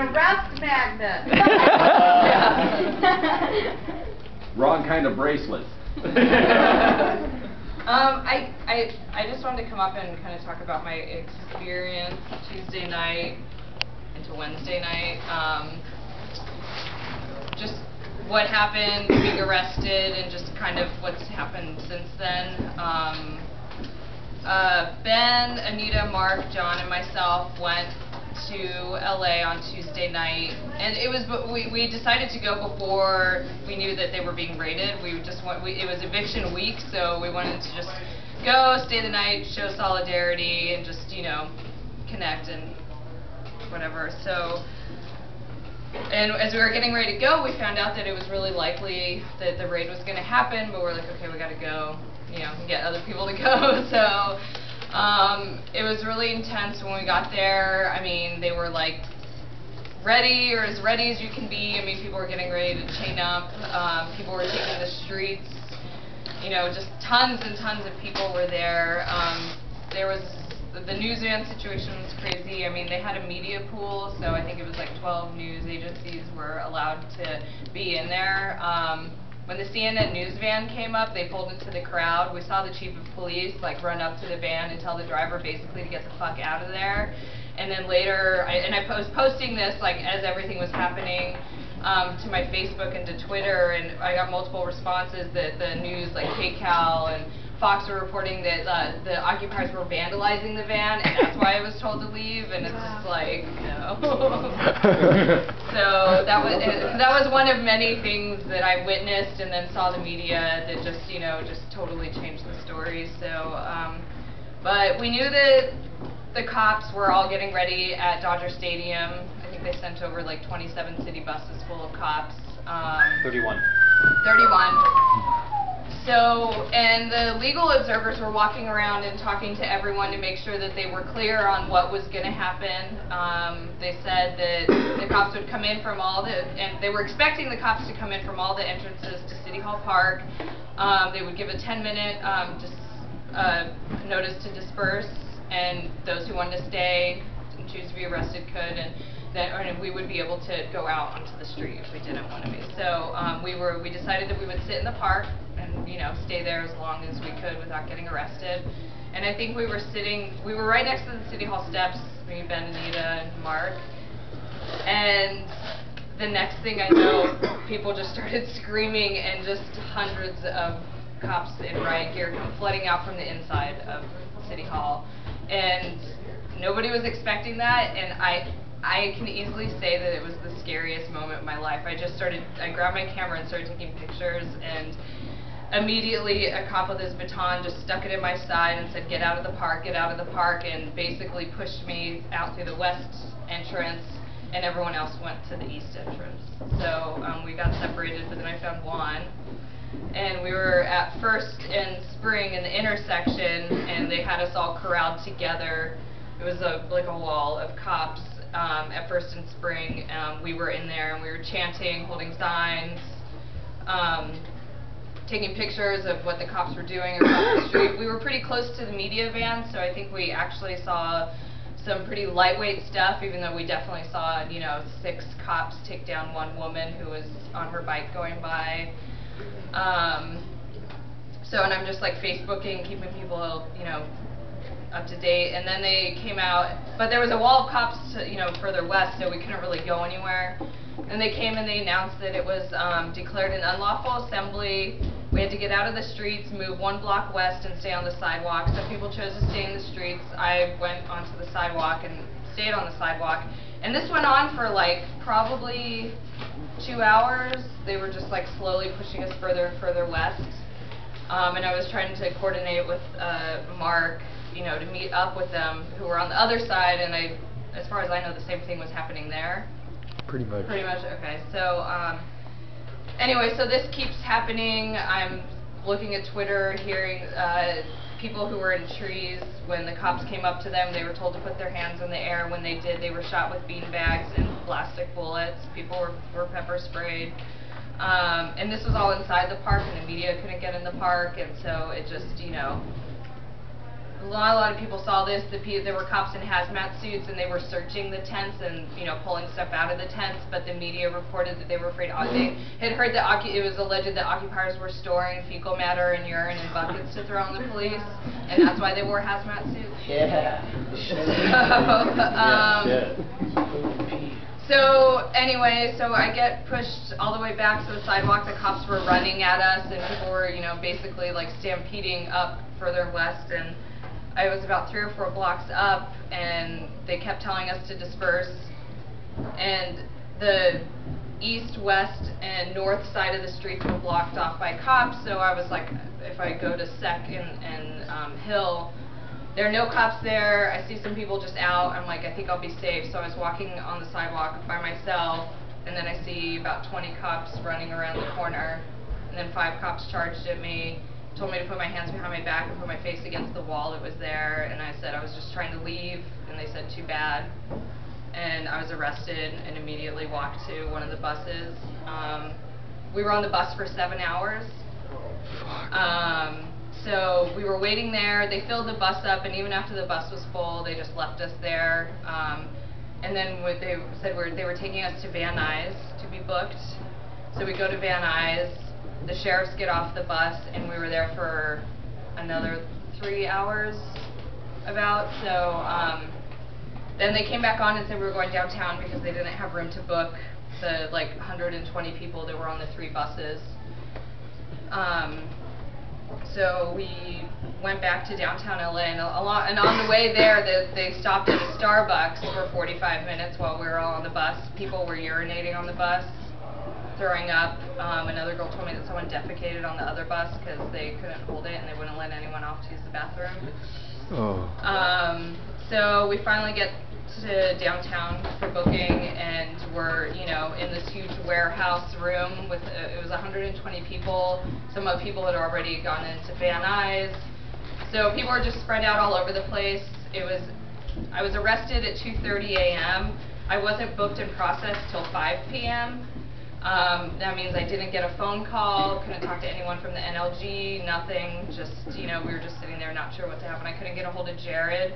arrest magnet. Wrong kind of bracelet. Um, I, I, I just wanted to come up and kind of talk about my experience Tuesday night into Wednesday night. Um, just what happened, being arrested, and just kind of what's happened since then. Um, uh, ben, Anita, Mark, John, and myself went to LA on Tuesday night, and it was we we decided to go before we knew that they were being raided. We just went. We, it was eviction week, so we wanted to just go, stay the night, show solidarity, and just you know connect and whatever. So. And as we were getting ready to go, we found out that it was really likely that the raid was going to happen, but we're like, okay, we got to go, you know, get other people to go. So um, it was really intense when we got there. I mean, they were like ready or as ready as you can be. I mean, people were getting ready to chain up. Um, people were taking the streets. You know, just tons and tons of people were there. Um, there was the news van situation was crazy. I mean, they had a media pool, so I think it was like 12 news agencies were allowed to be in there. Um, when the CNN news van came up, they pulled into the crowd. We saw the chief of police like run up to the van and tell the driver basically to get the fuck out of there. And then later, I, and I was posting this like as everything was happening um, to my Facebook and to Twitter, and I got multiple responses that the news like KCAL and Fox were reporting that uh, the occupiers were vandalizing the van, and that's why I was told to leave. And it's just like, no. so that was it, that was one of many things that I witnessed, and then saw the media that just you know just totally changed the story. So, um, but we knew that the cops were all getting ready at Dodger Stadium. I think they sent over like 27 city buses full of cops. Um, 31. 31. So, and the legal observers were walking around and talking to everyone to make sure that they were clear on what was going to happen. Um, they said that the cops would come in from all the, and they were expecting the cops to come in from all the entrances to City Hall Park. Um, they would give a 10-minute um, uh, notice to disperse, and those who wanted to stay and choose to be arrested could. And that or we would be able to go out onto the street if we didn't want to be. So um, we were we decided that we would sit in the park and you know stay there as long as we could without getting arrested. And I think we were sitting we were right next to the city hall steps, me, Ben, Anita, and Mark. And the next thing I know, people just started screaming and just hundreds of cops in riot gear come flooding out from the inside of City Hall. And nobody was expecting that, and I I can easily say that it was the scariest moment of my life. I just started, I grabbed my camera and started taking pictures, and immediately a cop with his baton just stuck it in my side and said, get out of the park, get out of the park, and basically pushed me out through the west entrance, and everyone else went to the east entrance. So um, we got separated, but then I found Juan. And we were at First and Spring in the intersection, and they had us all corralled together. It was a, like a wall of cops um, at First and Spring. Um, we were in there and we were chanting, holding signs, um, taking pictures of what the cops were doing across the street. We were pretty close to the media van, so I think we actually saw some pretty lightweight stuff, even though we definitely saw, you know, six cops take down one woman who was on her bike going by. Um, so, and I'm just like Facebooking, keeping people, you know, up to date. And then they came out, but there was a wall of cops, to, you know, further west, so we couldn't really go anywhere. And they came and they announced that it was um, declared an unlawful assembly. We had to get out of the streets, move one block west, and stay on the sidewalk. Some people chose to stay in the streets. I went onto the sidewalk and stayed on the sidewalk. And this went on for like probably two hours. They were just like slowly pushing us further and further west. Um, and I was trying to coordinate with uh, Mark you know, to meet up with them who were on the other side, and I, as far as I know, the same thing was happening there. Pretty much. Pretty much, okay. So, um, anyway, so this keeps happening. I'm looking at Twitter, hearing uh, people who were in trees, when the cops came up to them, they were told to put their hands in the air. When they did, they were shot with bean bags and plastic bullets. People were, were pepper sprayed. Um, and this was all inside the park, and the media couldn't get in the park, and so it just, you know, not a lot of people saw this. The pe- there were cops in hazmat suits, and they were searching the tents and you know pulling stuff out of the tents. But the media reported that they were afraid. They had heard that occu- it was alleged that occupiers were storing fecal matter and urine in buckets to throw on the police, and that's why they wore hazmat suits. Yeah. um, Shit. So anyway, so I get pushed all the way back to the sidewalk. The cops were running at us, and people were, you know, basically like stampeding up further west. And I was about three or four blocks up, and they kept telling us to disperse. And the east, west, and north side of the streets were blocked off by cops. So I was like, if I go to Sec and, and um, Hill, there are no cops there. I see some people just out. I'm like, I think I'll be safe. So I was walking on the sidewalk by myself, and then I see about 20 cops running around the corner, and then five cops charged at me, told me to put my hands behind my back and put my face against the wall that was there, and I said I was just trying to leave, and they said too bad. And I was arrested and immediately walked to one of the buses. Um, we were on the bus for seven hours. Um, so we were waiting there. They filled the bus up, and even after the bus was full, they just left us there. Um, and then what they said were they were taking us to Van Nuys to be booked. So we go to Van Nuys. The sheriffs get off the bus, and we were there for another three hours, about. So um, then they came back on and said we were going downtown because they didn't have room to book the like 120 people that were on the three buses. Um, so we went back to downtown LA, and, a lot, and on the way there, the, they stopped at a Starbucks for 45 minutes while we were all on the bus. People were urinating on the bus, throwing up. Um, another girl told me that someone defecated on the other bus because they couldn't hold it and they wouldn't let anyone off to use the bathroom. Oh. Um, so we finally get to downtown for booking, and we're you know in this huge warehouse room with uh, it was 120 people. Some of the people had already gone into Van Nuys, so people were just spread out all over the place. It was I was arrested at 2:30 a.m. I wasn't booked and processed till 5 p.m. Um, that means I didn't get a phone call, couldn't talk to anyone from the NLG, nothing. Just you know, we were just sitting there, not sure what to happen. I couldn't get a hold of Jared.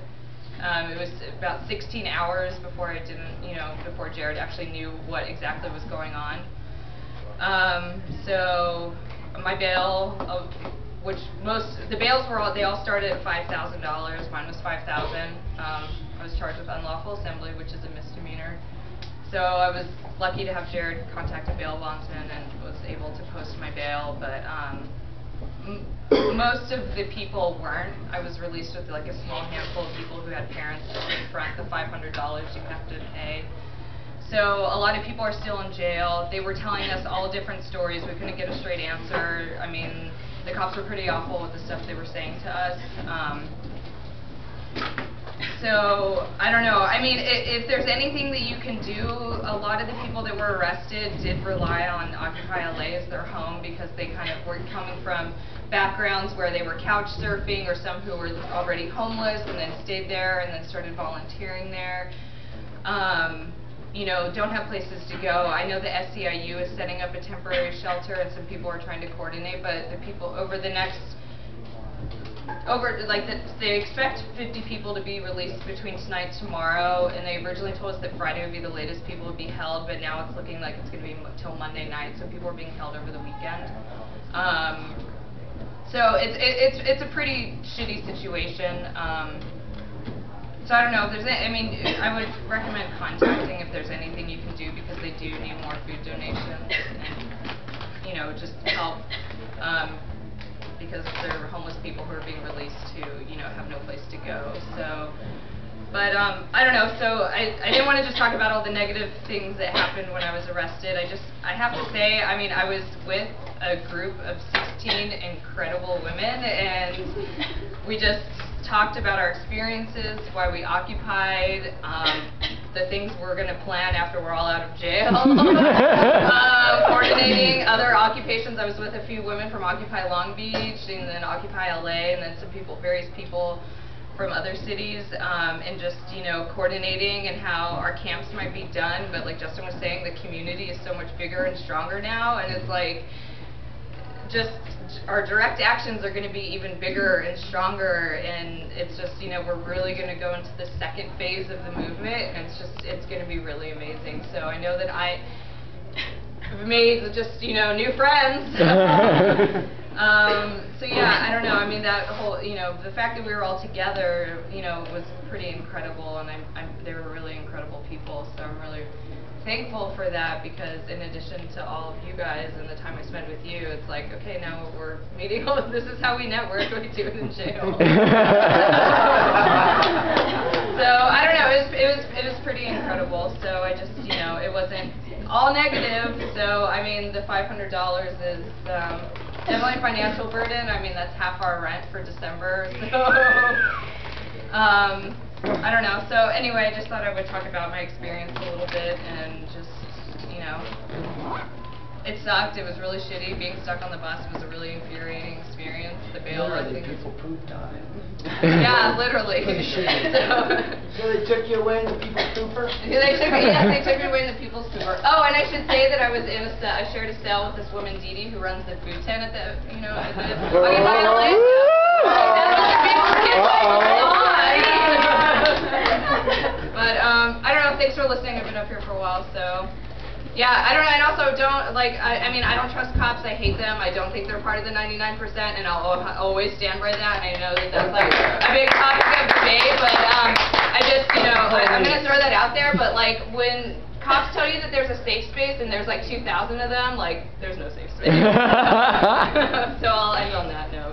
Um, it was about 16 hours before I didn't, you know, before Jared actually knew what exactly was going on. Um, so my bail, uh, which most the bails were all they all started at five thousand dollars. Mine was five thousand. Um, I was charged with unlawful assembly, which is a misdemeanor. So I was lucky to have Jared contact a bail bondsman and was able to post my bail, but um, most of the people weren't. I was released with like a small handful of people who had parents to front the $500 you have to pay. So a lot of people are still in jail. They were telling us all different stories. We couldn't get a straight answer. I mean, the cops were pretty awful with the stuff they were saying to us. Um, so I don't know. I mean, if, if there's anything that you can do, a lot of the people that were arrested did rely on Occupy LA as their home because they kind of were coming from backgrounds where they were couch surfing or some who were already homeless and then stayed there and then started volunteering there. Um, you know, don't have places to go. I know the SEIU is setting up a temporary shelter and some people are trying to coordinate, but the people over the next over like the, they expect 50 people to be released between tonight and tomorrow and they originally told us that Friday would be the latest people would be held but now it's looking like it's going to be till Monday night so people are being held over the weekend. Um, so it's it, it's it's a pretty shitty situation um, so I don't know if there's any, I mean I would recommend contacting if there's anything you can do because they do need more food donations and you know just help um, because there are homeless people who are being released who, you know, have no place to go. So, but um, I don't know. So I, I didn't want to just talk about all the negative things that happened when I was arrested. I just, I have to say, I mean, I was with a group of 16 incredible women, and we just talked about our experiences, why we occupied, um, the things we're going to plan after we're all out of jail, um, coordinating other occupations. I was with a few women from Occupy Long Beach and then Occupy LA and then some people, various people from other cities um, and just, you know, coordinating and how our camps might be done. But like Justin was saying, the community is so much bigger and stronger now and it's like, just our direct actions are going to be even bigger and stronger and it's just you know we're really going to go into the second phase of the movement and it's just it's going to be really amazing. So i know that i have made just you know new friends um, so yeah i don't know i mean that whole you know the fact that we were all together you know was pretty incredible and i'm, I'm they were really incredible people so i'm really thankful for that because in addition to all of you guys and the time I spent with you, it's like, okay, now we're meeting, oh, this is how we network, do we do in jail? so, I don't know, it was, it was, it was pretty incredible, so I just, you know, it wasn't all negative, so, I mean, the $500 is, um, definitely financial burden, I mean, that's half our rent for December, so, um, I don't know. So anyway, I just thought I would talk about my experience a little bit and just, you know, it sucked. It was really shitty. Being stuck on the bus was a really infuriating experience. The bail, I Literally, think. people pooped on it. yeah, literally. So, So they took you away in the people's pooper? Yeah, they took me. Yes, they took me away in the people's tour. Oh, and I should say that I was in a cell. I shared a cell with this woman, Dee Dee, who runs the food tent at the, you know, at the. You talking to But um, I don't know. Thanks for listening. I've been up here for a while, so yeah. I don't know. And also, don't like. I, I mean, I don't trust cops. I hate them. I don't think they're part of the 99%, and I'll always stand by that. And I know that that's like a big topic of debate, but um, I just, you know, I, I'm gonna throw that out there. But like when cops tell you that there's a safe space and there's like 2,000 of them, like there's no safe space. so I'll end on that note.